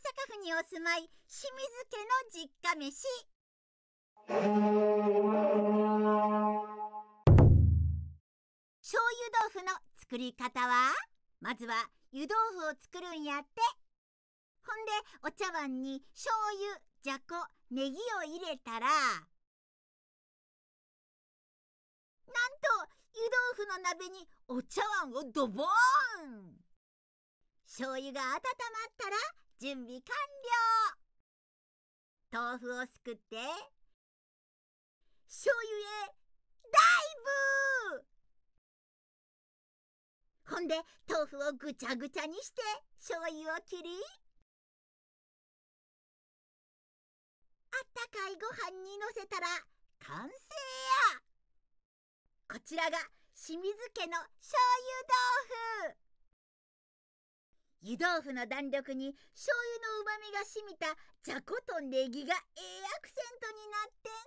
阪府にお住まい清水家の実家飯。醤油豆腐の作り方は？まずは湯豆腐を作るんやって。ほんでお茶碗に醤油じゃこネギを入れたら。なんと湯豆腐の鍋にお茶碗をドボーン。醤油が温まったら準備完了。豆腐をすくって。醤油へダイブ。ほんで豆腐をぐちゃぐちゃにして醤油を切り。あったかいご飯にのせたら完成や。こちらが清水家の醤油豆腐。湯豆腐の弾力に醤油のうまみが染みたじゃことネギがええアクセントになって。